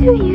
to you.